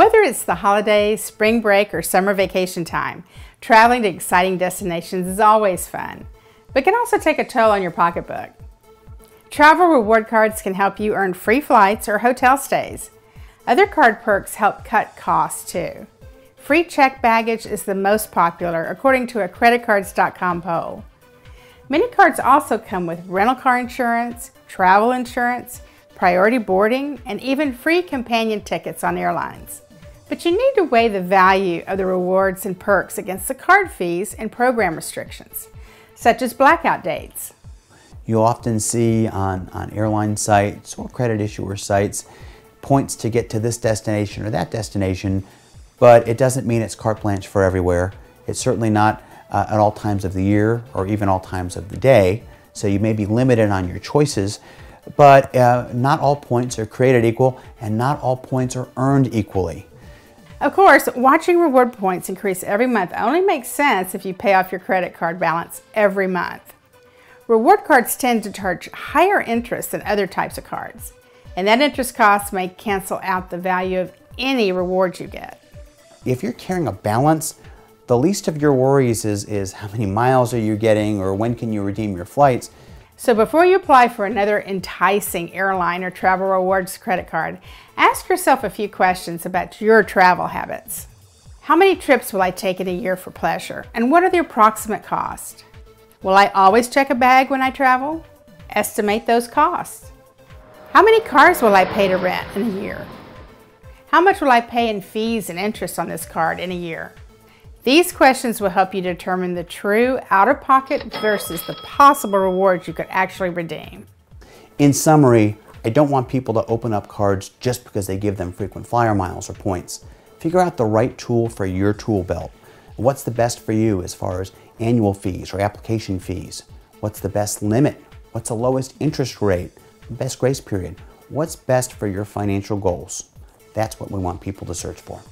Whether it's the holidays, spring break, or summer vacation time, traveling to exciting destinations is always fun, but can also take a toll on your pocketbook. Travel reward cards can help you earn free flights or hotel stays. Other card perks help cut costs too. Free check baggage is the most popular according to a creditcards.com poll. Many cards also come with rental car insurance, travel insurance, priority boarding, and even free companion tickets on airlines. But you need to weigh the value of the rewards and perks against the card fees and program restrictions, such as blackout dates. You'll often see on, on airline sites or credit issuer sites points to get to this destination or that destination, but it doesn't mean it's carte blanche for everywhere. It's certainly not uh, at all times of the year or even all times of the day. So you may be limited on your choices, but uh, not all points are created equal and not all points are earned equally. Of course, watching reward points increase every month only makes sense if you pay off your credit card balance every month. Reward cards tend to charge higher interest than other types of cards, and that interest cost may cancel out the value of any rewards you get. If you're carrying a balance, the least of your worries is, is how many miles are you getting or when can you redeem your flights. So before you apply for another enticing airline or travel rewards credit card, ask yourself a few questions about your travel habits. How many trips will I take in a year for pleasure? And what are the approximate costs? Will I always check a bag when I travel? Estimate those costs. How many cars will I pay to rent in a year? How much will I pay in fees and interest on this card in a year? These questions will help you determine the true out-of-pocket versus the possible rewards you could actually redeem. In summary, I don't want people to open up cards just because they give them frequent flyer miles or points. Figure out the right tool for your tool belt. What's the best for you as far as annual fees or application fees? What's the best limit? What's the lowest interest rate? Best grace period? What's best for your financial goals? That's what we want people to search for.